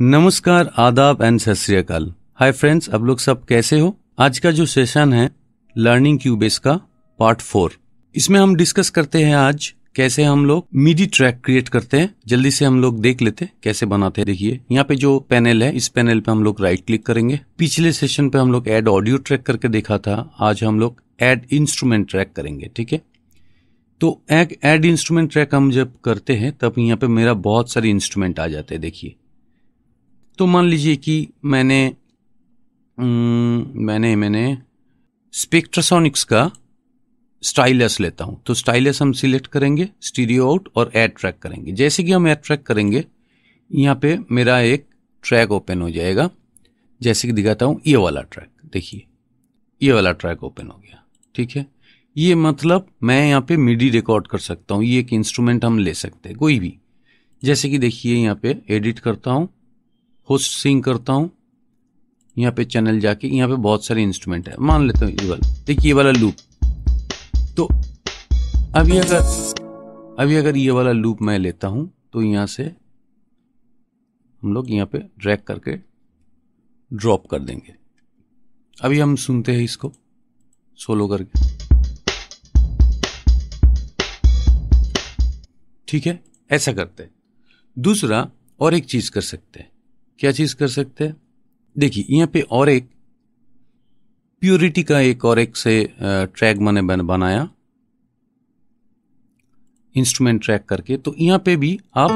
नमस्कार, आदाब एंड सत हाय फ्रेंड्स, अब लोग सब कैसे हो? आज का जो सेशन है, लर्निंग क्यूबेस का, पार्ट फोर। इसमें हम डिस्कस करते हैं आज, कैसे हम लोग मीडी ट्रैक क्रिएट करते हैं। जल्दी से हम लोग देख लेते हैं, कैसे बनाते हैं। देखिए, यहाँ पे जो पैनल है, इस पैनल पे हम लोग राइट क्लिक करेंगे। पिछले सेशन पे हम लोग एड ऑडियो ट्रैक करके देखा था, आज हम लोग एड इंस्ट्रूमेंट ट्रैक करेंगे, ठीक है? तो एड इंस्ट्रूमेंट ट्रैक हम जब करते हैं, तब यहाँ पे मेरा बहुत सारे इंस्ट्रूमेंट आ जाते हैं, देखिए। तो मान लीजिए कि मैंने मैंने मैंने स्पेक्ट्रासोनिक्स का स्टाइलस लेता हूँ। तो स्टाइलस हम सिलेक्ट करेंगे स्टीरियो आउट और एड ट्रैक करेंगे। जैसे कि हम एड ट्रैक करेंगे, यहाँ पे मेरा एक ट्रैक ओपन हो जाएगा। जैसे कि दिखाता हूँ, ये वाला ट्रैक देखिए। ये वाला ट्रैक ओपन हो गया, ठीक है? ये मतलब मैं यहाँ पे मिडी रिकॉर्ड कर सकता हूँ। ये एक इंस्ट्रूमेंट हम ले सकते हैं, कोई भी। जैसे कि देखिए, यहाँ पे एडिट करता हूँ। होस्ट सिंग करता हूँ, यहाँ पे चैनल जाके, यहाँ पे बहुत सारे इंस्ट्रूमेंट है। मान लेता हूँ ये वाला। देखिए ये वाला लूप तो अभी अगर अभी अगर ये वाला लूप मैं लेता हूँ तो यहाँ से हम लोग यहाँ पे ड्रैग करके ड्रॉप कर देंगे। अभी हम सुनते हैं इसको सोलो करके। ठीक है? ऐसा करते हैं। दूसरा और एक चीज़ कर सकते हैं। क्या चीज़ कर सकते हैं? देखिए, यहाँ पे और एक प्योरिटी का एक और एक से ट्रैक मैंने बनाया। इंस्ट्रूमेंट ट्रैक करके। तो यहाँ पे भी आप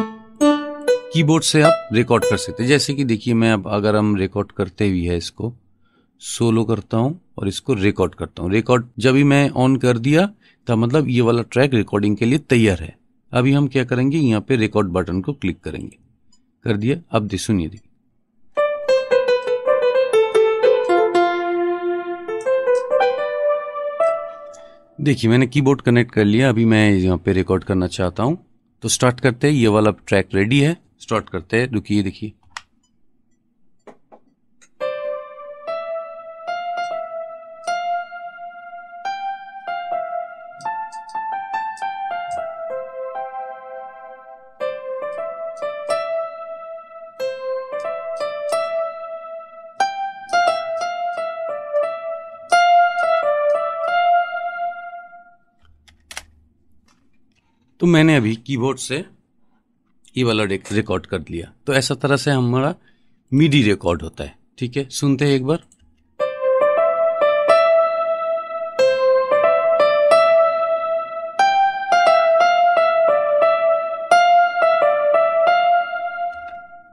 कीबोर्ड से आप रिकॉर्ड कर सकते हैं। जैसे कि देखिए, मैं अब अगर हम रिकॉर्ड करते हुए है इसको, सोलो करता हूँ और इसको रिकॉर्ड करता हूँ। रिकॉर्ड जब भी मैं ऑन कर दिया, तब मतलब ये वाला ट्रैक रिकॉर्डिंग के लिए तैयार है। अभी हम क्या करेंगे, यहाँ पे रिकॉर्ड बटन को क्लिक करेंगे। कर दिया। अब सुनिए देखिए। देखिए, मैंने कीबोर्ड कनेक्ट कर लिया। अभी मैं यहाँ पे रिकॉर्ड करना चाहता हूँ। तो स्टार्ट करते हैं। ये वाला ट्रैक रेडी है। स्टार्ट करते हैं। रुकिए, देखिए। मैंने अभी कीबोर्ड से ये वाला रिकॉर्ड कर लिया। तो ऐसा तरह से हमारा मीडी रिकॉर्ड होता है, ठीक है? सुनते हैं एक बार।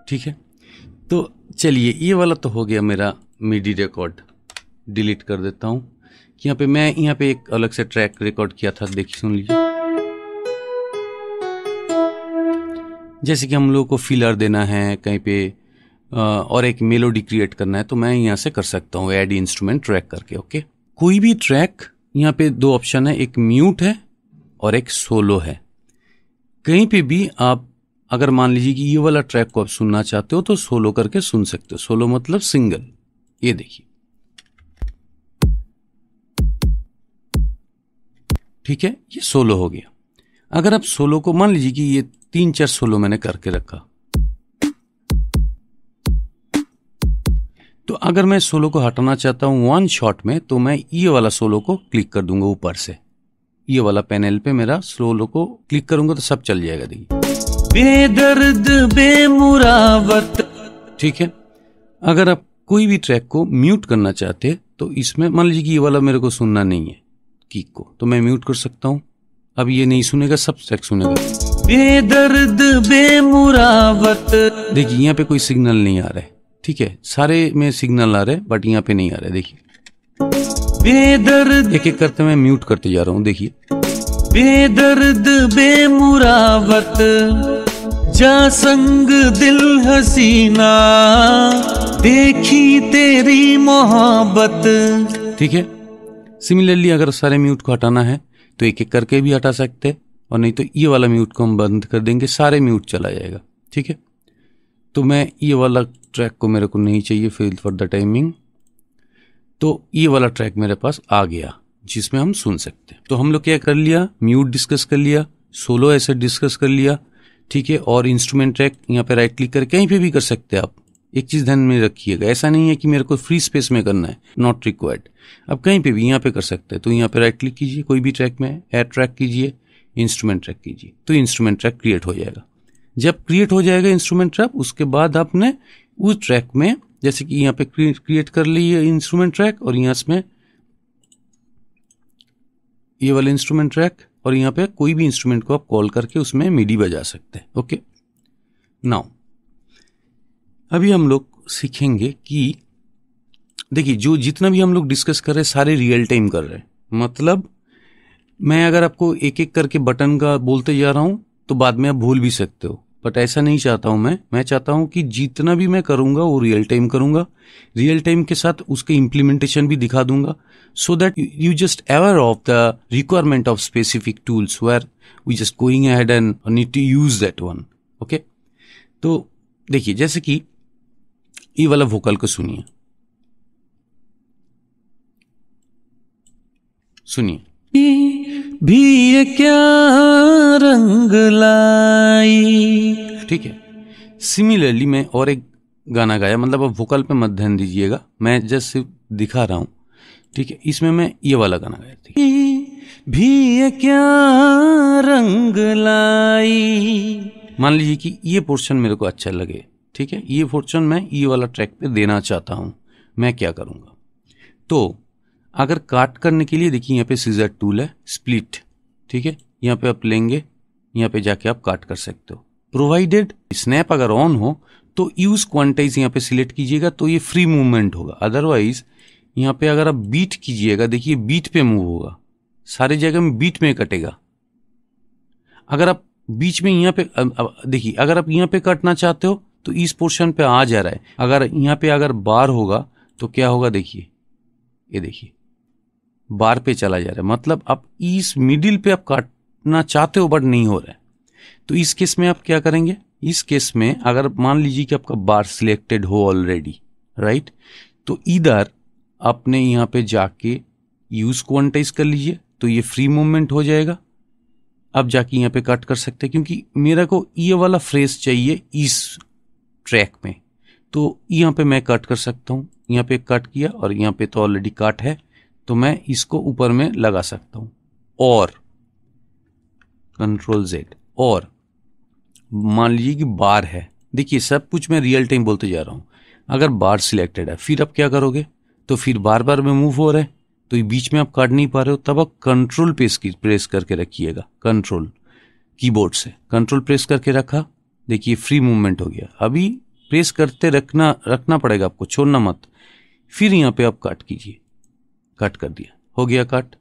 ठीक है? तो चलिए, ये वाला तो हो गया मेरा मीडी रिकॉर्ड डिलीट कर देता हूँ। यहाँ पे मैं, यहाँ पे एक अलग से ट्रैक रिकॉर्ड किया था, देखिए, सुन लीजिए। जैसे कि हम लोगों को फिलर देना है, कहीं पे और एक मेलोडी क्रिएट करना है तो मैं यहाँ से कर सकता हूँ एड इंस्ट्रूमेंट ट्रैक करके ओके कोई भी ट्रैक यहाँ पे दो ऑप्शन है, एक म्यूट है और एक सोलो है। कहीं पे भी आप, अगर मान लीजिए कि ये वाला ट्रैक को आप सुनना चाहते हो तो सोलो करके सुन सकते हो। सोलो मतलब सिंगल ये देखिए। ठीक है? ये सोलो हो गया। अगर आप सोलो को, मान लीजिए कि ये तीन चार सोलो मैंने करके रखा। तो अगर मैं सोलो को हटाना चाहता हूँ वन शॉट में तो मैं ये वाला सोलो को क्लिक कर दूँगा ऊपर से। ये वाला पैनल पे मेरा सोलो को क्लिक करूँगा तो सब चल जाएगा, देखिए। बेदर्द, बेमुरावत। ठीक है? अगर आप कोई भी ट्रैक को म्यूट करना चाहते तो इसमें मान लीजिए कि ये वाला मेरे को सुनना नहीं है किक को। तो मैं म्यूट कर सकता हूँ। अब ये नहीं सुनेगा, सब ट्रैक सुनेगा। बेदर्द बेमुरावत। देखिए यहाँ पे कोई सिग्नल नहीं आ रहा है ठीक है? सारे में सिग्नल आ रहे हैं बट यहाँ पे नहीं आ रहा है देखिए। बेदर्द। एक एक करते मैं म्यूट करते जा रहा हूँ देखिए। बेदर्द बेमुरावत। जा संग दिल हसीना देखी तेरी मोहब्बत। ठीक है? सिमिलरली अगर सारे म्यूट को हटाना है तो एक एक करके भी हटा सकते हैं। और नहीं तो ये वाला म्यूट को हम बंद कर देंगे, सारे म्यूट चला जाएगा, ठीक है? तो मैं ये वाला ट्रैक को मेरे को नहीं चाहिए फिल फॉर द टाइमिंग तो ये वाला ट्रैक मेरे पास आ गया, जिसमें हम सुन सकते हैं। तो हम लोग क्या कर लिया? म्यूट डिस्कस कर लिया सोलो ऐसे डिस्कस कर लिया, ठीक है? और इंस्ट्रूमेंट ट्रैक यहाँ पे राइट क्लिक करके कहीं पे भी कर सकते हैं आप। एक चीज़ ध्यान में रखिएगा, ऐसा नहीं है कि मेरे को फ्री स्पेस में करना है नॉट रिक्वायर्ड अब कहीं पे भी यहाँ पे कर सकते हैं। तो यहाँ पे राइट क्लिक कीजिए, कोई भी ट्रैक में एड ट्रैक कीजिए। इंस्ट्रूमेंट ट्रैक कीजिए तो इंस्ट्रूमेंट ट्रैक क्रिएट हो जाएगा। जब क्रिएट हो जाएगा इंस्ट्रूमेंट ट्रैक उसके बाद आपने उस ट्रैक में, जैसे कि यहाँ पे क्रिएट कर ली है इंस्ट्रूमेंट ट्रैक और यहाँ इसमें ये वाला इंस्ट्रूमेंट ट्रैक और यहाँ पे कोई भी इंस्ट्रूमेंट को आप कॉल करके उसमें मिडी बजा सकते हैं ओके नाउ अभी हम लोग सीखेंगे कि, देखिए, जो जितना भी हम लोग डिस्कस कर रहे हैं, सारे रियल टाइम कर रहे हैं। मतलब मैं अगर आपको एक एक करके बटन का बोलते जा रहा हूँ तो बाद में आप भूल भी सकते हो। बट ऐसा नहीं चाहता हूँ मैं। मैं चाहता हूँ कि जितना भी मैं करूँगा, वो रियल टाइम करूँगा। रियल टाइम के साथ उसके इम्प्लीमेंटेशन भी दिखा दूँगा। So that you just aware of the requirement of specific tools where we just going ahead and need to use that one okay तो देखिए, जैसे कि ये वाला वोकल को सुनिए। सुनिए। भी ये क्या रंग लाई? ठीक है। सिमिलरली मैं और एक गाना गाया मतलब अब वोकल पे मत ध्यान दीजिएगा। मैं जस्ट सिर्फ़ दिखा रहा हूँ। ठीक है इसमें मैं ये वाला गाना गाया थी भी ये क्या रंग लाई? मान लीजिए कि ये पोर्शन मेरे को अच्छा लगे ठीक है? ये पोर्शन मैं ये वाला ट्रैक पे देना चाहता हूँ। मैं क्या करूँगा? तो अगर काट करने के लिए देखिए, यहाँ पे सीजर टूल है स्प्लिट ठीक है? यहाँ पे आप लेंगे, यहाँ पे जाके आप काट कर सकते हो। प्रोवाइडेड स्नैप अगर ऑन हो तो यूज़ क्वांटाइज यहाँ पे सिलेक्ट कीजिएगा तो ये फ्री मूवमेंट होगा। अदरवाइज़ यहाँ पे अगर आप बीट कीजिएगा, देखिए बीट पे मूव होगा। सारे जगह में बीट में कटेगा। अगर आप बीच में यहाँ पे देखिए, अगर आप यहाँ पे कटना चाहते हो तो इस पोर्शन पे आ जा रहा है। अगर यहाँ पे अगर बार होगा तो क्या होगा, देखिए, ये देखिए। बार पे चला जा रहा है। मतलब आप इस मिडिल पे आप काटना चाहते हो बट नहीं हो रहा है। तो इस केस में आप क्या करेंगे? इस केस में अगर मान लीजिए कि आपका बार सिलेक्टेड हो ऑलरेडी राइट तो इधर आपने यहाँ पे जाके यूज़ क्वांटाइज कर लीजिए तो ये फ्री मूवमेंट हो जाएगा। आप जाके यहाँ पे कट कर सकते हैं, क्योंकि मेरा को ये वाला फ्रेस चाहिए इस ट्रैक में। तो यहाँ पे मैं कट कर सकता हूँ। यहाँ पे कट किया और यहाँ पे तो ऑलरेडी कट है। तो मैं इसको ऊपर में लगा सकता हूँ। और कंट्रोल जेड और, मान लीजिए कि बार है। देखिए, सब कुछ मैं रियल टाइम बोलते जा रहा हूँ। अगर बार सिलेक्टेड है, फिर आप क्या करोगे? तो फिर बार बार में मूव हो रहे तो ये बीच में आप काट नहीं पा रहे हो, तब आप कंट्रोल प्रेस की प्रेस करके रखिएगा। कंट्रोल कीबोर्ड से। कंट्रोल प्रेस करके रखा। देखिए फ्री मूवमेंट हो गया। अभी प्रेस करते रखना रखना पड़ेगा आपको, छोड़ना मत। फिर यहाँ पे आप काट कीजिए। कट कर दिया। हो गया कट।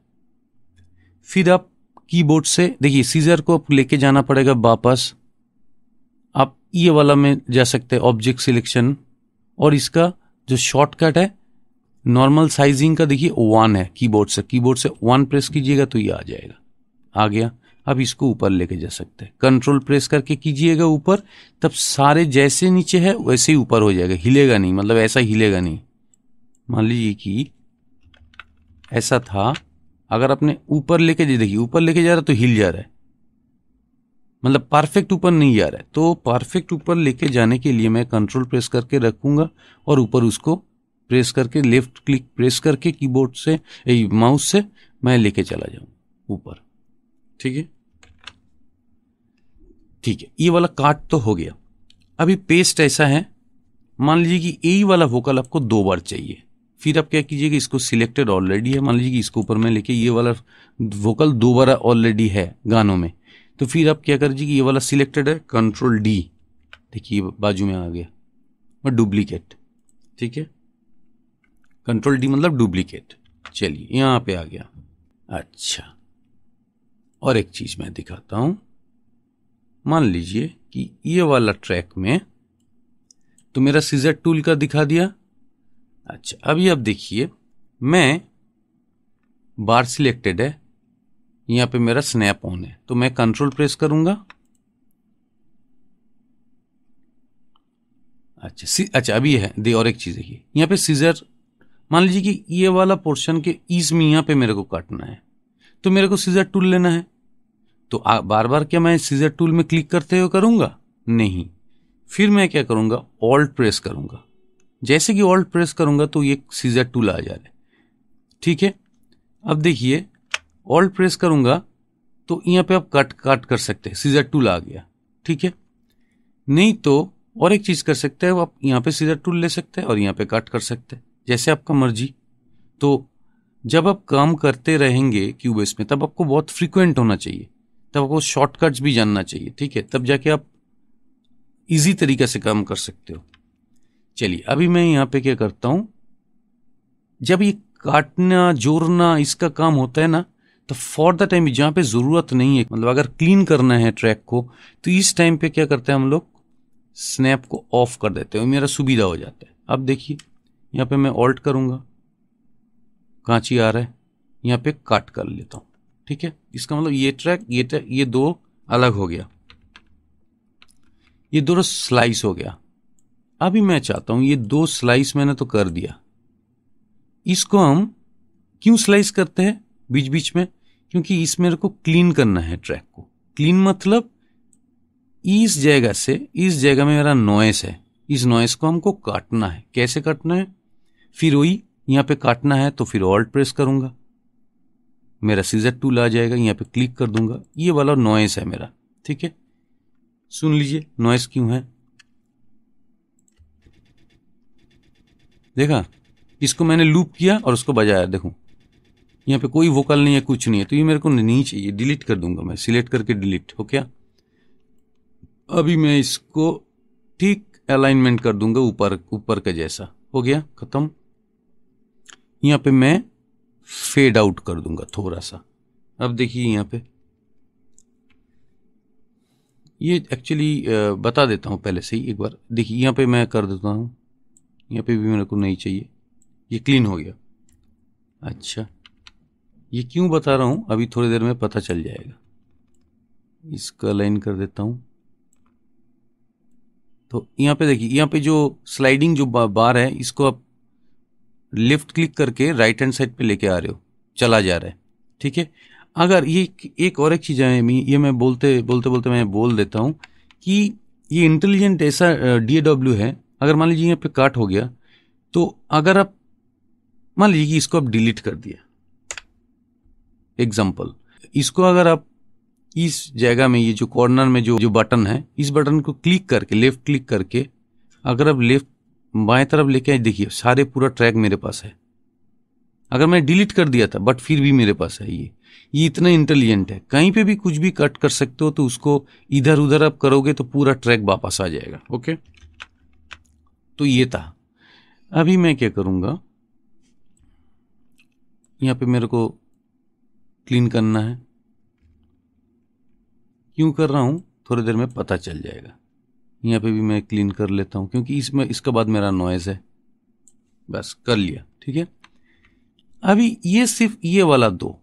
फिर आप कीबोर्ड से, देखिए सीजर को लेके जाना पड़ेगा वापस। आप ये वाला में जा सकते हैं ऑब्जेक्ट सिलेक्शन और इसका जो शॉर्टकट है नॉर्मल साइजिंग का देखिए वन है कीबोर्ड से। कीबोर्ड से वन प्रेस कीजिएगा तो ये आ जाएगा। आ गया। अब इसको ऊपर लेके जा सकते हैं। कंट्रोल प्रेस करके कीजिएगा ऊपर। तब सारे जैसे नीचे है, वैसे ही ऊपर हो जाएगा। हिलेगा नहीं मतलब ऐसा हिलेगा नहीं। मान लीजिए कि ऐसा था, अगर आपने ऊपर लेके देखिए, ऊपर लेके जा रहा तो हिल जा रहा है। मतलब परफेक्ट ऊपर नहीं जा रहा है। तो परफेक्ट ऊपर लेके जाने के लिए मैं कंट्रोल प्रेस करके रखूँगा और ऊपर उसको प्रेस करके लेफ़्ट क्लिक प्रेस करके कीबोर्ड से माउस से मैं लेके चला जाऊँ ऊपर। ठीक है? ठीक है, ये वाला काट तो हो गया। अभी पेस्ट ऐसा है, मान लीजिए कि यही वाला वोकल आपको दो बार चाहिए। फिर आप क्या कीजिएगा, इसको सिलेक्टेड ऑलरेडी है। मान लीजिए कि इसको ऊपर में लेके ये वाला वोकल दो बार ऑलरेडी है गानों में। तो फिर आप क्या कर कि ये वाला सिलेक्टेड है कंट्रोल डी देखिए बाजू में आ गया। और डुप्लीकेट ठीक है? कंट्रोल डी मतलब डुप्लीकेट चलिए, यहाँ पे आ गया। अच्छा। और एक चीज़ मैं दिखाता हूँ। मान लीजिए कि ये वाला ट्रैक में तो मेरा सीजर टूल का दिखा दिया। अच्छा अभी अब देखिए मैं बार सिलेक्टेड है यहाँ पे मेरा स्नैप ऑन है तो मैं कंट्रोल प्रेस करूँगा। अच्छा अच्छा अभी है दे और एक चीज़ है ये यहाँ पे सीजर मान लीजिए कि ये वाला पोर्शन के ईज में यहाँ पे मेरे को काटना है तो मेरे को सीजर टूल लेना है तो आ, बार बार क्या मैं सीजर टूल में क्लिक करते हुए करूँगा? नहीं फिर मैं क्या करूँगा? ऑल्ट प्रेस करूँगा। जैसे कि ऑल्ट प्रेस करूँगा तो ये सीजर टूल आ जा रहा है ठीक है? अब देखिए, ऑल्ट प्रेस करूँगा तो यहाँ पे आप कट, काट कर सकते हैं, सीजर टूल आ गया। ठीक है? नहीं तो और एक चीज़ कर सकते हैं, आप यहाँ पे सीजर टूल ले सकते हैं और यहाँ पे कट कर सकते हैं, जैसे आपका मर्ज़ी। तो जब आप काम करते रहेंगे क्यूबेस में, तब आपको बहुत फ्रिक्वेंट होना चाहिए। तब आपको शॉर्टकट्स भी जानना चाहिए, ठीक है? तब जाके आप इजी तरीके से काम कर सकते हो। चलिए, अभी मैं यहाँ पे क्या करता हूँ? जब ये काटना, जोड़ना इसका काम होता है ना तो फॉर द टाइम जहाँ पे ज़रूरत नहीं है मतलब अगर क्लीन करना है ट्रैक को तो इस टाइम पे क्या करते हैं हम लोग? स्नैप को ऑफ़ कर देते हैं मेरा सुविधा हो जाता है। अब देखिए, यहाँ पे मैं ऑल्ट करूँगा। कांची आ रहा है। यहाँ पे काट कर लेता हूँ। ठीक है? इसका मतलब ये ट्रैक ये ट्रैक ये दो अलग हो गया। ये दोनों स्लाइस हो गया। अभी मैं चाहता हूँ ये दो स्लाइस मैंने तो कर दिया। इसको हम क्यों स्लाइस करते हैं बीच बीच में? क्योंकि इस मेरे को क्लीन करना है ट्रैक को। क्लीन मतलब इस जगह से, इस जगह में मेरा नॉइस है। इस नॉइस को हमको काटना है। कैसे काटना है? फिर वही यहाँ पे काटना है तो फिर ऑल्ट प्रेस करूँगा। मेरा सीजर टूल आ जाएगा, यहाँ पे क्लिक कर दूँगा। ये वाला नॉइस है मेरा, ठीक है? सुन लीजिए नॉइस क्यों है? देखा, इसको मैंने लूप किया और उसको बजाया, देखो। यहाँ पे कोई वोकल नहीं है, कुछ नहीं है तो ये मेरे को नहीं चाहिए डिलीट कर दूँगा मैं सिलेक्ट करके डिलीट हो क्या अभी मैं इसको ठीक अलाइनमेंट कर दूँगा ऊपर ऊपर का जैसा, हो गया, खत्म? यहाँ पे मैं फेड आउट कर दूँगा थोड़ा सा। अब देखिए यहाँ पे। ये एक्चुअली बता देता हूँ पहले से ही एक बार। देखिए, यहाँ पे मैं कर देता हूँ। यहाँ पे भी मेरे को नहीं चाहिए। ये क्लीन हो गया। अच्छा। ये क्यों बता रहा हूँ? अभी थोड़ी देर में पता चल जाएगा। इसका लाइन कर देता हूँ। तो यहाँ पे देखिए, यहाँ पे जो स्लाइडिंग जो बार है, इसको आप लेफ़्ट क्लिक करके राइट हैंड साइड पे लेके आ रहे हो। चला जा रहा है। ठीक है? अगर ये एक और एक चीज़ है ये मैं बोलते बोलते बोलते मैं बोल देता हूँ कि ये इंटेलिजेंट ऐसा DAW है अगर मान लीजिए यहाँ पे काट हो गया तो अगर आप, मान लीजिए कि इसको आप डिलीट कर दिया। एग्ज़ाम्पल इसको अगर आप इस जगह में, ये जो कॉर्नर में जो जो बटन है, इस बटन को क्लिक करके लेफ़्ट क्लिक करके, अगर आप लेफ़्ट बाएँ तरफ़ लेके आए, देखिए, सारे पूरा ट्रैक मेरे पास है। अगर मैं डिलीट कर दिया था बट फिर भी मेरे पास है ये। ये इतना इंटेलिजेंट है। कहीं पे भी कुछ भी कट कर सकते हो तो उसको इधर उधर आप करोगे तो पूरा ट्रैक वापस आ जाएगा। ओके तो ये था। अभी मैं क्या करूँगा? यहाँ पे मेरे को क्लीन करना है। क्यों कर रहा हूँ? थोड़ी देर में पता चल जाएगा। यहाँ पे भी मैं क्लीन कर लेता हूँ, क्योंकि इसमें, इसके बाद मेरा नॉइज़ है। बस, कर लिया, ठीक है? अभी ये सिर्फ़ ये वाला दो।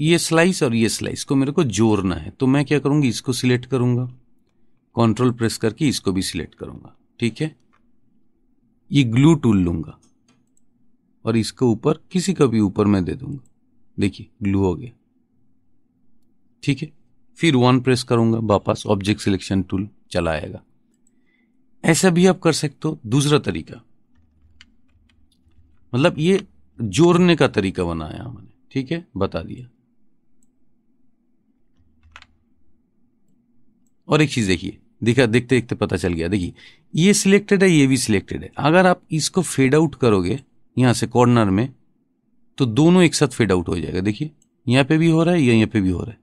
ये स्लाइस और ये स्लाइस को मेरे को जोड़ना है। तो मैं क्या करूँगी? इसको सिलेक्ट करूँगा। कंट्रोल प्रेस करके इसको भी सिलेक्ट करूँगा, ठीक है? ये ग्लू टूल लूँगा। और इसके ऊपर, किसी का भी ऊपर मैं दे दूँगा। देखिए, ग्लू हो गया। ठीक है? फिर वन प्रेस करूँगा, वापस ऑब्जेक्ट सिलेक्शन टूल चला आएगा ऐसा भी आप कर सकते हो, दूसरा तरीका। मतलब ये जोड़ने का तरीका बनाया मैंने ठीक है? बता दिया। और एक चीज़ देखिए देखा, देखते देखते पता चल गया। देखिए, ये सिलेक्टेड है, ये भी सिलेक्टेड है। अगर आप इसको फेड आउट करोगे, यहाँ से कॉर्नर में तो दोनों एक साथ फेड आउट हो जाएगा। देखिए, यहाँ पे भी हो रहा है या यहाँ पे भी हो रहा है।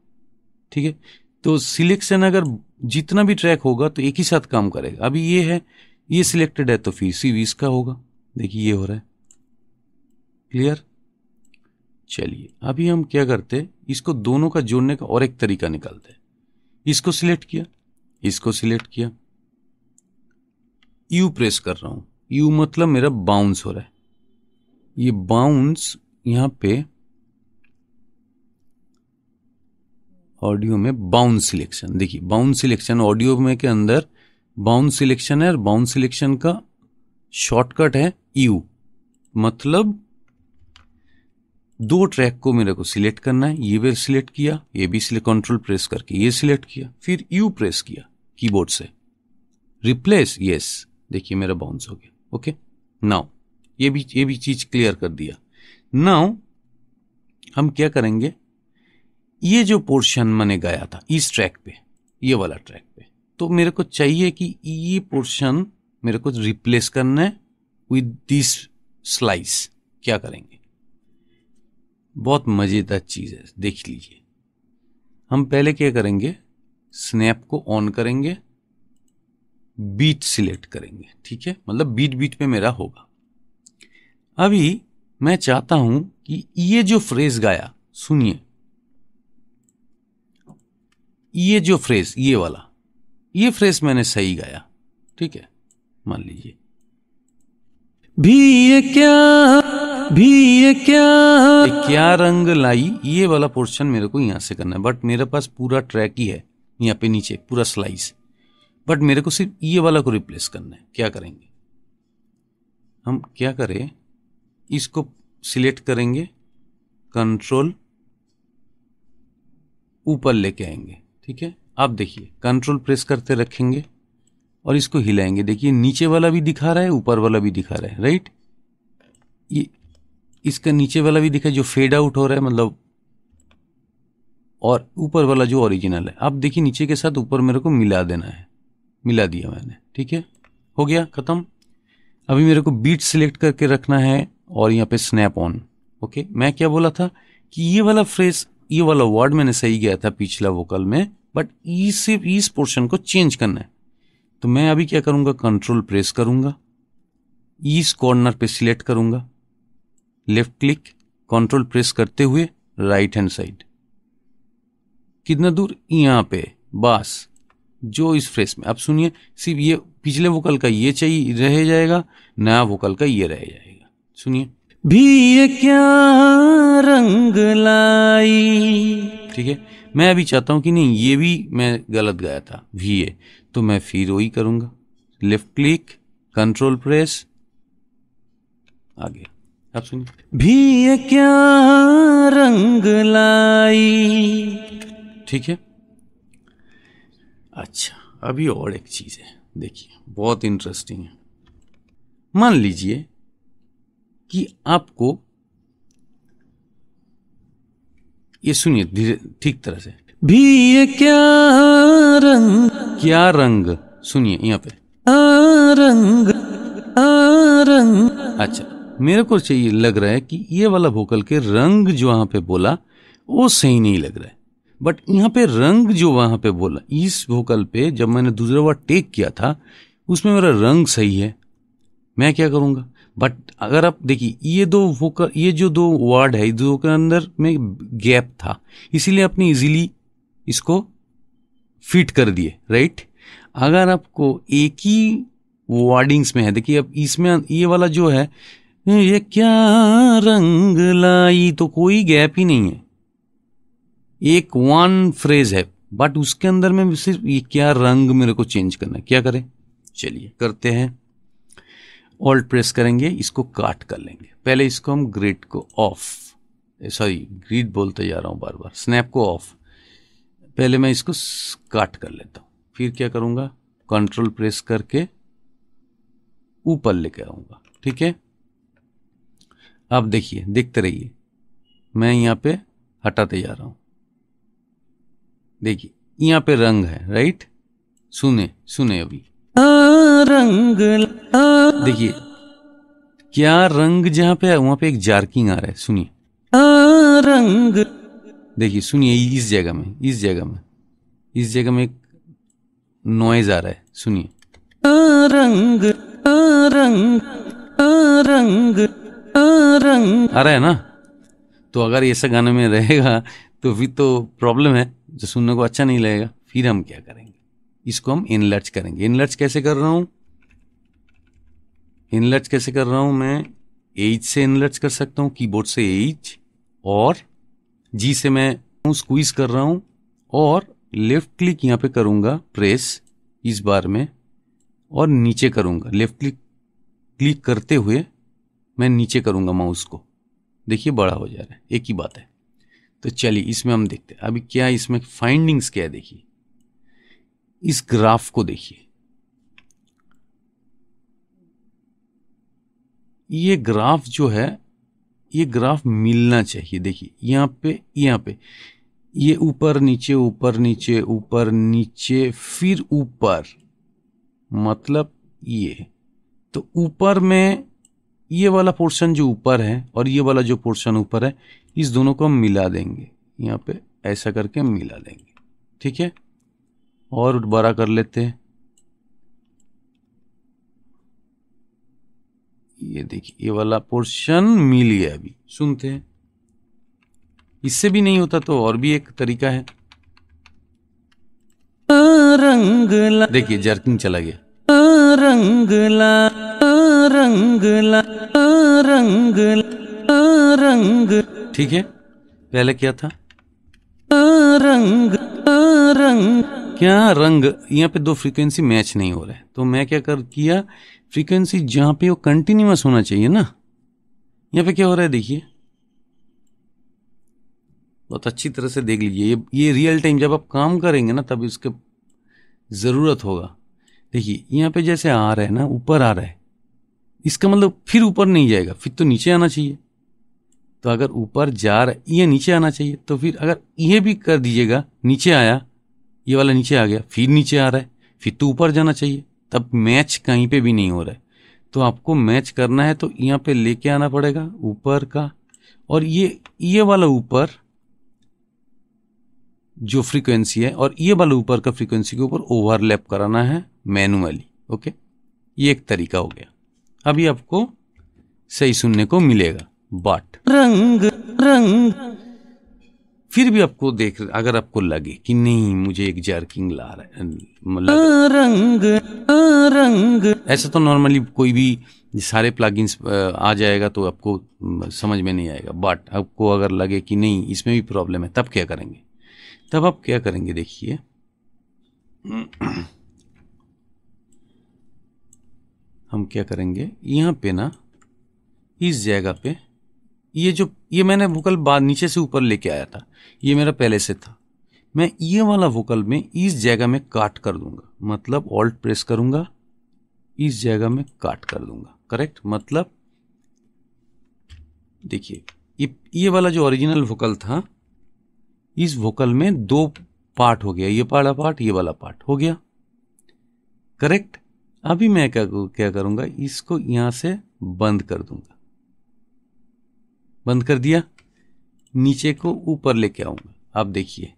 ठीक है? तो सिलेक्शन अगर जितना भी ट्रैक होगा तो एक ही साथ काम करेगा। अभी ये है, ये सिलेक्टेड है तो फिर सी बीस का होगा। देखिए, ये हो रहा है। क्लियर चलिए, अभी हम क्या करते हैं, इसको दोनों का जोड़ने का और एक तरीका निकालते हैं। इसको सिलेक्ट किया। इसको सिलेक्ट किया। यू प्रेस कर रहा हूँ। यू मतलब मेरा बाउंस हो रहा है। ये बाउंस यहाँ पे ऑडियो में बाउंस सिलेक्शन देखिए बाउंस सिलेक्शन ऑडियो में के अंदर बाउंस सिलेक्शन है और बाउंस सिलेक्शन का शॉर्टकट है यू मतलब दो ट्रैक को मेरे को सिलेक्ट करना है। ये भी सिलेक्ट किया, ये भी सिलेक्ट कंट्रोल प्रेस करके ये सिलेक्ट किया, फिर यू प्रेस किया। कीबोर्ड से। रिप्लेस यस देखिए, मेरा बाउंस हो गया। ओके नाउ ये भी ये भी चीज़ क्लियर कर दिया। नाउ हम क्या करेंगे? ये जो पोर्शन मैंने गाया था, इस ट्रैक पे, ये वाला ट्रैक पे तो मेरे को चाहिए कि ये पोर्शन मेरे को रिप्लेस करना है विद दिस स्लाइस क्या करेंगे? बहुत मज़ेदार चीज़ है, देख लीजिए। हम पहले क्या करेंगे? स्नैप को ऑन करेंगे बीट सिलेक्ट करेंगे, ठीक है? मतलब बीट बीट पे मेरा होगा। अभी मैं चाहता हूँ कि ये जो फ्रेज गाया, सुनिए। ये जो फ्रेज ये वाला, ये फ्रेज मैंने सही गाया, ठीक है? मान लीजिए। भी ये क्या, भी ये क्या? ये क्या रंग लाई? ये वाला पोर्शन मेरे को यहाँ से करना है बट मेरे पास पूरा ट्रैक ही है। यहाँ पे नीचे, पूरा स्लाइस बट मेरे को सिर्फ़ ये वाला को रिप्लेस करना है। क्या करेंगे? हम क्या करें? इसको सिलेक्ट करेंगे। कंट्रोल ऊपर लेके आएँगे। ठीक है? आप देखिए कंट्रोल प्रेस करते रखेंगे और इसको हिलाएँगे। देखिए, नीचे वाला भी दिखा रहा है, ऊपर वाला भी दिखा रहा है राइट ये, इसका नीचे वाला भी दिखा, जो फेड आउट हो रहा है मतलब और ऊपर वाला जो ओरिजिनल है, आप देखिए नीचे के साथ ऊपर मेरे को मिला देना है। मिला दिया मैंने, ठीक है? हो गया, खत्म? अभी मेरे को बीट सिलेक्ट करके रखना है और यहाँ पे स्नैप ऑन ओके मैं क्या बोला था कि ये वाला फ्रेज ये वाला वर्ड मैंने सही गया था पिछला वोकल में बट सिर्फ़ इस पोर्शन को चेंज करना है। तो मैं अभी क्या करूँगा? कंट्रोल प्रेस करूँगा, इस कॉर्नर पे सिलेक्ट करूँगा लेफ़्ट क्लिक कंट्रोल प्रेस करते हुए राइट हैंड साइड कितना दूर? यहाँ पे। बस। जो इस फ्रेस में। अब सुनिए, सिर्फ़ ये, पिछले वोकल का ये चाहिए, रह जाएगा नया वोकल का ये रह जाएगा। सुनिए। भी ये क्या रंग लाई? ठीक है। मैं अभी चाहता हूँ कि नहीं, ये भी मैं गलत गाया था। भी ये। तो मैं फिर वही करूँगा। लेफ़्ट क्लिक कंट्रोल प्रेस आगे। आप सुनिए। भी ये क्या रंग लाई? ठीक है? अच्छा अभी और एक चीज़ है। देखिए, बहुत इंटरेस्टिंग है। मान लीजिए कि आपको, ये सुनिए धीरे, ठीक तरह से। भी ये क्या रंग? क्या रंग? सुनिए यहाँ पे। आ रंग आ रंग। अच्छा मेरे को चाहिए लग रहा है कि ये वाला वोकल के रंग जो वहाँ पे बोला, वो सही नहीं लग रहा है। बट यहाँ पे रंग जो वहाँ पे बोला इस वोकल पे जब मैंने दूसरा बार टेक किया था, उसमें मेरा रंग सही है। मैं क्या करूँगा? बट अगर आप देखिए, ये दो वोकल ये जो दो वर्ड है दो के अंदर में गैप था। इसीलिए आपने इजीली इसको फिट कर दिए राइट अगर आपको एक ही वर्डिंग्स में है, देखिए अब इसमें ये वाला जो है, ये क्या रंग लाई तो कोई गैप ही नहीं है। एक वन फ्रेज है बट उसके अंदर में सिर्फ़ ये क्या रंग मेरे को चेंज करना है? क्या करें? चलिए, करते हैं। ऑल्ट प्रेस करेंगे, इसको काट कर लेंगे। पहले इसको हम ग्रिड को ऑफ़ सॉरी ग्रिड बोलते जा रहा हूँ बार बार स्नैप को ऑफ़ पहले मैं इसको काट कर लेता हूँ। फिर क्या करूँगा? कंट्रोल प्रेस करके ऊपर लेके आऊँगा, ठीक है? अब देखिए, देखते रहिए। मैं यहाँ पे हटाते जा रहा हूँ। देखिए यहाँ पे रंग है राइट सुने सुने अभी। आ, रंग देखिए क्या रंग जहाँ पे है वहाँ पे एक जार्किंग आ रहा है सुनिए। रंग। देखिए सुनिए इस जगह में इस जगह में इस जगह में एक नॉइज़ आ रहा है सुनिए। रंग रंग रंग रंग। आ रहा है ना? तो अगर ऐसा गाने में रहेगा तो भी तो प्रॉब्लम है। जो सुनने को अच्छा नहीं लगेगा, फिर हम क्या करेंगे? इसको हम इनलर्च करेंगे। इनलर्च कैसे कर रहा हूँ? इनलर्च कैसे कर रहा हूँ मैं? एज से इनलर्च कर सकता हूँ कीबोर्ड से एज और जी से मैं स्क्वीज कर रहा हूँ, और लेफ़्ट क्लिक यहाँ पे करूँगा प्रेस इस बार में, और नीचे करूँगा। लेफ़्ट क्लिक क्लिक करते हुए मैं नीचे करूँगा माउस को। देखिए, बड़ा हो जा रहा है। एक ही बात है। तो चलिए इसमें हम देखते हैं। अभी क्या इसमें फाइंडिंग्स क्या देखिए। इस ग्राफ को देखिए। ये ग्राफ जो है, ये ग्राफ मिलना चाहिए। देखिए, यहाँ पे यहाँ पे। ये ऊपर, नीचे ऊपर नीचे ऊपर, नीचे, फिर ऊपर। मतलब ये। तो ऊपर में ये वाला पोर्शन जो ऊपर है और ये वाला जो पोर्शन ऊपर है इस दोनों को हम मिला देंगे। यहाँ पे ऐसा करके हम मिला देंगे। ठीक है? और बड़ा कर लेते हैं। ये देखिए ये वाला पोर्शन मिल गया अभी। सुनते हैं। इससे भी नहीं होता तो और भी एक तरीका है। रंग देखिए जर्किंग चला गया। रंगला रंगला रंग रंग ठीक है? पहले क्या था? रंग रंग। क्या रंग? यहाँ पे दो फ्रीक्वेंसी मैच नहीं हो रहे तो मैं क्या कर किया? फ्रीक्वेंसी जहाँ पे वो कंटिन्यूस होना चाहिए ना? यहाँ पे क्या हो रहा है देखिए। बहुत अच्छी तरह से देख लीजिए। ये ये रियल टाइम जब आप काम करेंगे ना तब इसके ज़रूरत होगा। देखिए यहाँ पे जैसे आ रहा है ना ऊपर आ रहा है। इसका मतलब फिर ऊपर नहीं जाएगा फिर तो नीचे आना चाहिए। तो अगर ऊपर जा रहा ये नीचे आना चाहिए तो फिर अगर ये भी कर दीजिएगा, नीचे आया, ये वाला नीचे आ गया, फिर नीचे आ रहा है, फिर तो ऊपर जाना चाहिए, तब मैच कहीं पे भी नहीं हो रहा है। तो आपको मैच करना है तो यहाँ पे लेके आना पड़ेगा, ऊपर का, और ये ये वाला ऊपर, जो फ्रीक्वेंसी है, और ये वाला ऊपर का फ्रीक्वेंसी के ऊपर ओवरलैप कराना है मैनुअली, ओके? ये एक तरीका हो गया। अभी आपको सही सुनने को मिलेगा। बट रंग रंग। फिर भी आपको देख अगर आपको लगे कि नहीं मुझे एक जर्किंग ला रहा है रंग रंग। ऐसा तो नॉर्मली कोई भी सारे प्लगइन्स आ जाएगा तो आपको समझ में नहीं आएगा। बट आपको अगर लगे कि नहीं इसमें भी प्रॉब्लम है तब क्या करेंगे? तब आप क्या करेंगे देखिए। हम क्या करेंगे? यहाँ पे ना इस जगह पे ये जो, ये मैंने वोकल बाद नीचे से ऊपर लेके आया था, ये मेरा पहले से था। मैं ये वाला वोकल में इस जगह में काट कर दूँगा। मतलब ऑल्ट प्रेस करूँगा, इस जगह में काट कर दूँगा। करेक्ट मतलब देखिए, ये ये वाला जो ओरिजिनल वोकल था, इस वोकल में दो पार्ट हो गया। ये वाला पार्ट ये वाला पार्ट हो गया। करेक्ट अभी मैं क्या क्या करूँगा, इसको यहाँ से बंद कर दूँगा। बंद कर दिया। नीचे को ऊपर लेके आऊँगा आप देखिए।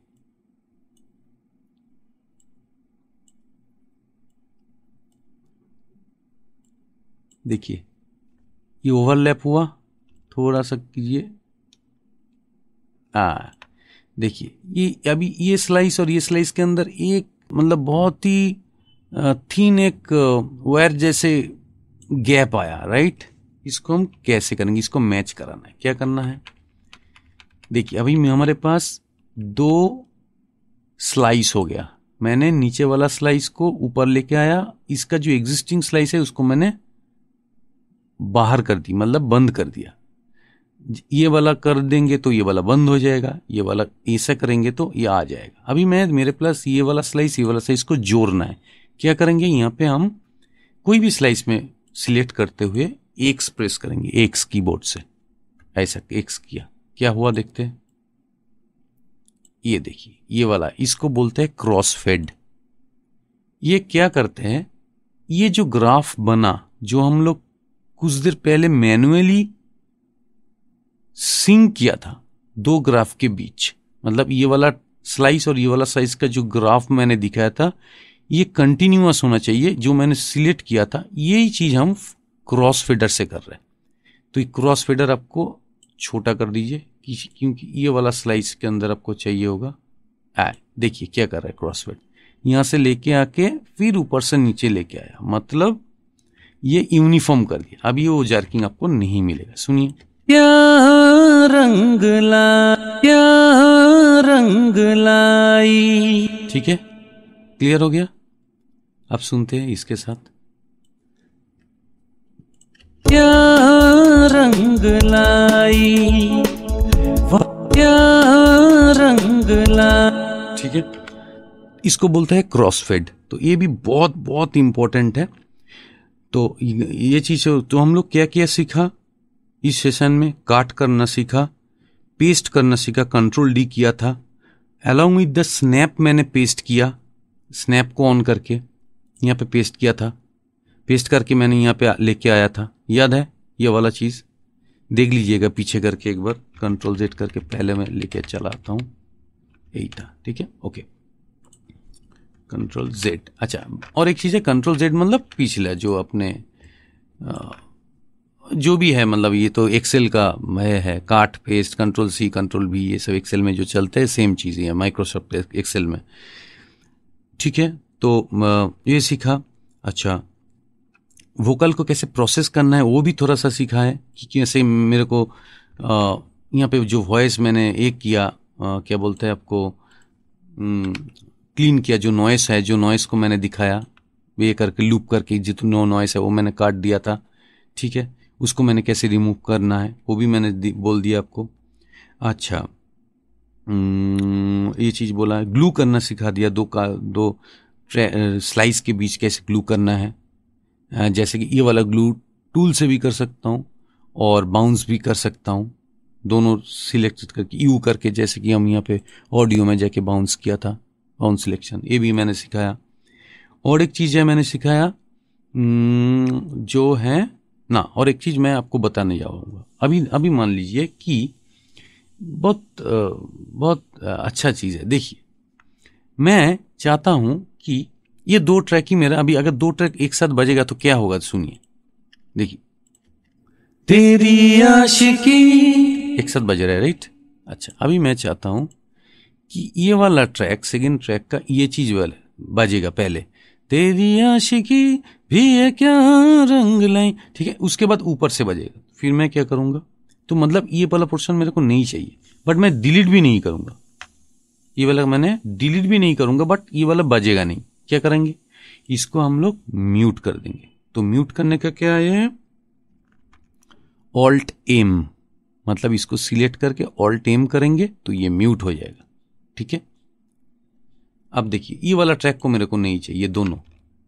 देखिए। ये ओवरलैप हुआ। थोड़ा सा कीजिए। आ देखिए। ये अभी ये स्लाइस और ये स्लाइस के अंदर एक मतलब बहुत ही थीन एक वायर जैसे गैप आया राइट इसको हम कैसे करेंगे? इसको मैच कराना है। क्या करना है? देखिए, अभी हमारे पास दो स्लाइस हो गया। मैंने नीचे वाला स्लाइस को ऊपर लेके आया। इसका जो एग्जिस्टिंग स्लाइस है, उसको मैंने बाहर कर दी मतलब बंद कर दिया। ये वाला कर देंगे तो ये वाला बंद हो जाएगा। ये वाला ऐसा करेंगे तो ये आ जाएगा। अभी मैं मेरे प्लस ये वाला स्लाइस ये वाला स्लाइस को जोड़ना है। क्या करेंगे? यहाँ पे हम कोई भी स्लाइस में सिलेक्ट करते हुए एक्स प्रेस करेंगे एक्स कीबोर्ड से। ऐसा एक्स किया। क्या हुआ देखते हैं? ये देखिए, ये वाला, इसको बोलते हैं क्रॉस फेड ये क्या करते हैं? ये जो ग्राफ बना, जो हम लोग कुछ देर पहले मैनुअली सिंक किया था, दो ग्राफ के बीच। मतलब ये वाला स्लाइस और ये वाला साइज़ का जो ग्राफ मैंने दिखाया था, ये कंटिन्यूस होना चाहिए, जो मैंने सिलेक्ट किया था, यही चीज़ हम क्रॉस फेडर से कर रहे हैं। तो ये क्रॉस फेडर आपको छोटा कर दीजिए क्योंकि ये वाला स्लाइस के अंदर आपको चाहिए होगा आए देखिए क्या कर रहा है क्रॉस फेड यहाँ से लेके आके फिर ऊपर से नीचे लेके आया। मतलब ये यूनिफॉर्म कर दिया। अब ये वो जार्किंग आपको नहीं मिलेगा। सुनिए। क्या रंग ला क्या रंग लाई? ठीक है? क्लियर हो गया? आप सुनते हैं इसके साथ। क्या रंग लाई? क्या रंग लाई? ठीक है। इसको बोलते हैं क्रॉसफेड तो ये भी बहुत बहुत इंपॉर्टेंट है। तो ये चीज़ तो हम लोग क्या क्या सीखा? इस सेशन में काट करना सीखा पेस्ट करना सीखा कंट्रोल डी किया था। अलॉन्ग विद द स्नैप मैंने पेस्ट किया। स्नैप को ऑन करके, यहाँ पे पेस्ट किया था। पेस्ट करके मैंने यहाँ पे लेके आया था। याद है ये वाला चीज़? देख लीजिएगा पीछे करके एक बार। कंट्रोल जेड करके पहले मैं लेके चला आता हूँ। यही था ठीक है? ओके। कंट्रोल जेड अच्छा और एक चीज़ है कंट्रोल जेड मतलब पिछला जो अपने जो भी है मतलब ये तो एक्सेल का है, है। काट पेस्ट कंट्रोल सी कंट्रोल भी ये सब एक्सेल में जो चलते हैं सेम चीज़ें हैं माइक्रोसॉफ्ट एक्सेल में। ठीक है? तो ये सीखा। अच्छा वोकल को कैसे प्रोसेस करना है वो भी थोड़ा सा सीखा है कि कैसे मेरे को यहाँ पे जो वॉइस मैंने एक किया आ, क्या बोलते हैं आपको क्लीन किया जो नॉइस है जो नॉइस को मैंने दिखाया ये करके लूप करके जितना नॉइस है वो मैंने काट दिया था ठीक है? उसको मैंने कैसे रिमूव करना है वो भी मैंने बोल दिया आपको। अच्छा ये चीज़ बोला ग्लू करना सिखा दिया दो का दो स्लाइस के बीच कैसे ग्लू करना है। जैसे कि ये वाला ग्लू टूल से भी कर सकता हूँ और बाउंस भी कर सकता हूँ। दोनों सिलेक्ट करके यू करके, जैसे कि हम यहाँ पे ऑडियो में जाके बाउंस किया था बाउंस सिलेक्शन ये भी मैंने सिखाया। और एक चीज़ है मैंने सिखाया जो है, ना, और एक चीज़ मैं आपको बताने जाऊँगा अभी अभी मान लीजिए कि बहुत बहुत अच्छा चीज़ है। देखिए, मैं चाहता हूँ कि ये दो ट्रैक ही मेरा अभी अगर दो ट्रैक एक साथ बजेगा तो क्या होगा? सुनिए। देखिए। तेरी आशिकी एक साथ बज रहा है राइट अच्छा अभी मैं चाहता हूँ कि ये वाला ट्रैक सेकंड ट्रैक का ये चीज़ वाला बजेगा पहले। तेरी आशिकी भी है क्या रंग लाई? ठीक है, उसके बाद ऊपर से बजेगा। फिर मैं क्या करूँगा? तो मतलब ये वाला पोर्शन मेरे को नहीं चाहिए। बट मैं डिलीट भी नहीं करूँगा। ये वाला मैंने डिलीट भी नहीं करूँगा बट ये वाला बजेगा नहीं। क्या करेंगे? इसको हम लोग म्यूट कर देंगे। तो म्यूट करने का क्या है? ऑल्ट एम मतलब इसको सिलेक्ट करके ऑल्ट एम करेंगे तो ये म्यूट हो जाएगा। ठीक है? अब देखिए, ये वाला ट्रैक को मेरे को नहीं चाहिए दोनों।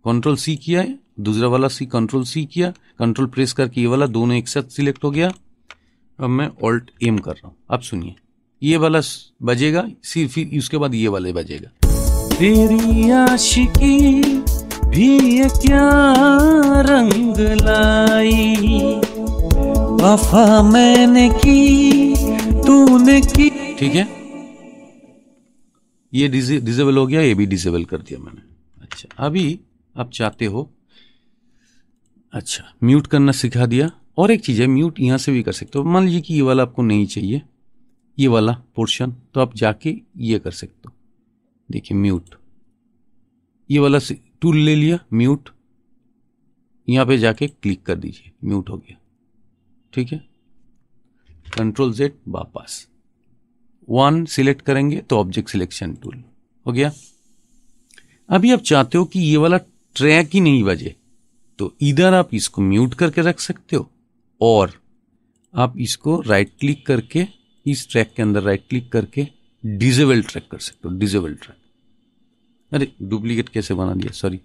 कंट्रोल सी किया है, दूसरा वाला सी कंट्रोल सी किया कंट्रोल प्रेस करके ये वाला दोनों एक साथ सिलेक्ट हो गया। अब मैं ऑल्ट एम कर रहा हूँ। अब सुनिए, ये वाला बजेगा, सिर्फ़ उसके बाद ये वाले बजेगा। तेरी आशिकी भी ये क्या रंग लाई? वफा मैंने की, तूने की। ठीक है? ये डिजेबल हो गया, ये भी डिजेबल कर दिया मैंने। अच्छा अभी आप चाहते हो? अच्छा म्यूट करना सिखा दिया। और एक चीज़ है, म्यूट यहाँ से भी कर सकते हो। मान लीजिए कि ये वाला आपको नहीं चाहिए, ये वाला पोर्शन तो आप जाके ये कर सकते हो। देखिए म्यूट ये वाला टूल ले लिया म्यूट यहाँ पे जाके क्लिक कर दीजिए म्यूट हो गया। ठीक है? कंट्रोल जेड वापस। वन सिलेक्ट करेंगे तो ऑब्जेक्ट सिलेक्शन टूल हो गया? अभी आप चाहते हो कि ये वाला ट्रैक ही नहीं बजे तो इधर आप इसको म्यूट करके रख सकते हो, और आप इसको राइट क्लिक करके, इस ट्रैक के अंदर राइट क्लिक करके डिजेबल ट्रैक कर सकते हो डिजेबल ट्रैक। अरे डुप्लीकेट कैसे बना दिया? सॉरी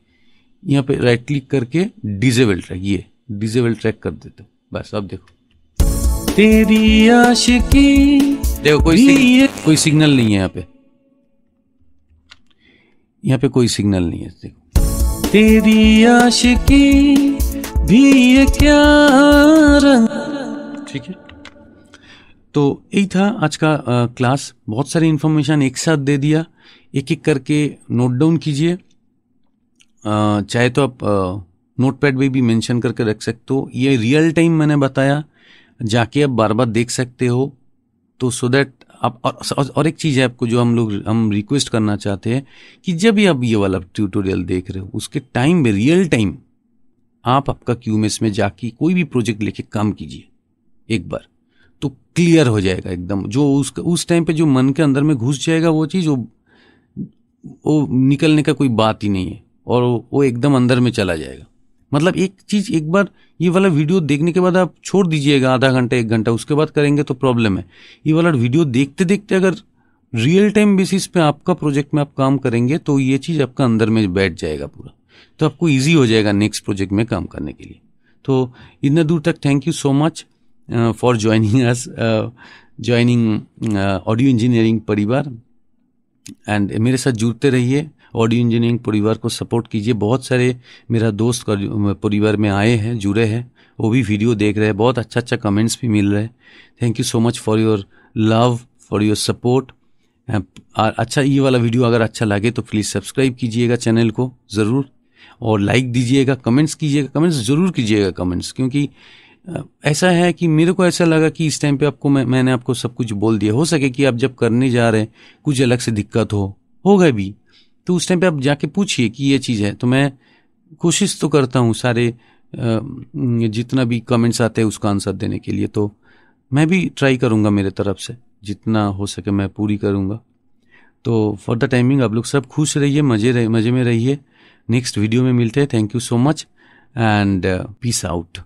यहाँ पे राइट क्लिक करके डिजेबल ट्रैक ये डिजेबल ट्रैक कर देते हो। बस अब देखो। तेरी आशिकी देखो कोई सिग, कोई सिग्नल नहीं है यहाँ पे। यहाँ पे कोई सिग्नल नहीं है देखो। तेरी आशिकी भी ये क्या रंग ठीक है। तो यही था आज का क्लास। बहुत सारी इन्फॉर्मेशन एक साथ दे दिया। एक एक करके नोट डाउन कीजिए। चाहे तो आप नोट पैड में भी मेंशन करके रख सकते हो। ये रियल टाइम मैंने बताया जाके आप बार बार देख सकते हो। तो सो दैट आप और, और एक चीज़ है आपको जो हम लोग हम रिक्वेस्ट करना चाहते हैं कि जब भी आप ये वाला ट्यूटोरियल देख रहे हो उसके टाइम में रियल टाइम आप आपका क्यूमेस में जाके कोई भी प्रोजेक्ट लेके काम कीजिए। एक बार। क्लियर हो जाएगा एकदम। जो उस उस टाइम पे जो मन के अंदर में घुस जाएगा वो चीज़, वो वो निकलने का कोई बात ही नहीं है और वो एकदम अंदर में चला जाएगा। मतलब एक चीज़, एक बार ये वाला वीडियो देखने के बाद आप छोड़ दीजिएगा, आधा घंटा, एक घंटा, उसके बाद करेंगे तो प्रॉब्लम है। ये वाला वीडियो देखते देखते अगर रियल टाइम बेसिस पे आपका प्रोजेक्ट में आप काम करेंगे तो ये चीज़ आपका अंदर में बैठ जाएगा पूरा। तो आपको ईजी हो जाएगा नेक्स्ट प्रोजेक्ट में काम करने के लिए। तो इतना दूर तक thank you so much for joining us joining audio engineering परिवार। एंड मेरे साथ जुड़ते रहिए ऑडियो इंजीनियरिंग परिवार को सपोर्ट कीजिए। बहुत सारे मेरा दोस्त परिवार में आए हैं, जुड़े हैं। वो भी वीडियो देख रहे हैं। बहुत अच्छा अच्छा कमेंट्स भी मिल रहे हैं। Thank you so much for your love for your support अच्छा ये वाला वीडियो अगर अच्छा लगे तो प्लीज़ सब्सक्राइब कीजिएगा चैनल को ज़रूर। और लाइक दीजिएगा कमेंट्स कीजिएगा कमेंट्स ज़रूर कीजिएगा कमेंट्स क्योंकि ऐसा है कि मेरे को ऐसा लगा कि इस टाइम पे आपको मैं, मैंने आपको सब कुछ बोल दिया। हो सके कि आप जब करने जा रहे हैं, कुछ अलग से दिक्कत हो, होगा भी। तो उस टाइम पे आप जाके पूछिए कि ये चीज़ है। तो मैं कोशिश तो करता हूँ सारे जितना भी कमेंट्स आते हैं उसका आंसर देने के लिए। तो मैं भी ट्राई करूँगा मेरे तरफ़ से। जितना हो सके मैं पूरी करूँगा। तो फॉर द टाइमिंग आप लोग सब खुश रहिए, मज़े मज़े में रहिए। नेक्स्ट वीडियो में मिलते हैं। Thank you so much and peace out